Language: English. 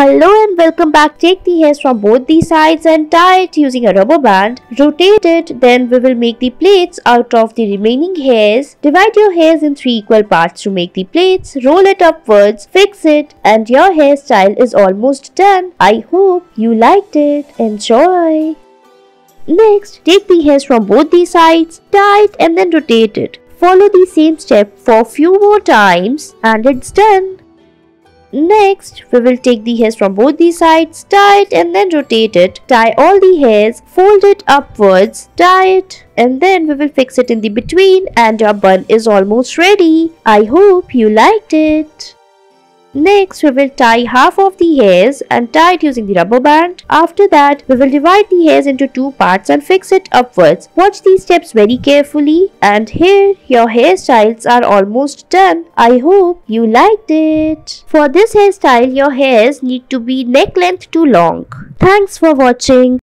Hello and welcome back. Take the hairs from both the sides and tie it using a rubber band. Rotate it, then we will make the plaits out of the remaining hairs. Divide your hairs in three equal parts to make the plaits. Roll it upwards, fix it, and your hairstyle is almost done. I hope you liked it. Enjoy! Next, take the hairs from both the sides, tie it and then rotate it. Follow the same step for few more times and it's done. Next, we will take the hairs from both the sides, tie it and then rotate it. Tie all the hairs, fold it upwards, tie it and then we will fix it in the between and your bun is almost ready. I hope you liked it. Next, we will tie half of the hairs and tie it using the rubber band. After that, we will divide the hairs into two parts and fix it upwards. Watch these steps very carefully. And here, your hairstyles are almost done. I hope you liked it. For this hairstyle, your hairs need to be neck length to long. Thanks for watching.